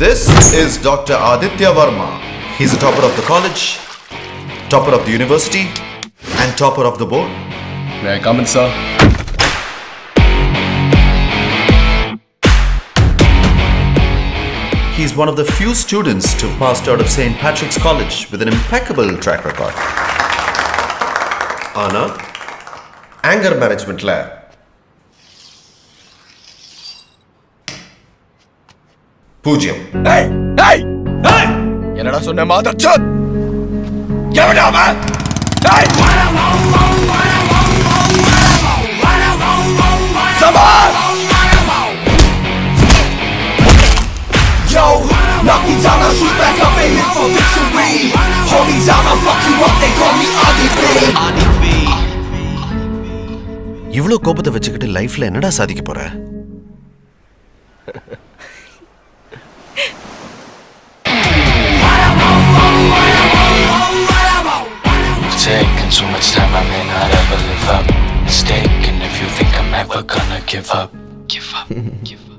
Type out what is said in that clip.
This is Dr. Adithya Varma. He's a topper of the college, topper of the university, and topper of the board. May I come in, sir? He's one of the few students to have passed out of St. Patrick's College with an impeccable track record. Anna, anger management lab. ஏய் என்னடா சொன்ன மாதர் சோத் எவடா அவன் ஏய் சமார் Yo, knock me down, I'll shoot back up aiming for victory. Hold me down, I'll fuck you up, they call me Adi B. இவ்வளோ கோபத்தை வச்சுக்கிட்டு லைஃப்ல என்னடா சாதிக்க போற Taking too much time, I may not ever live up. Mistaken if you think I'm ever gonna give up. Give up, give up.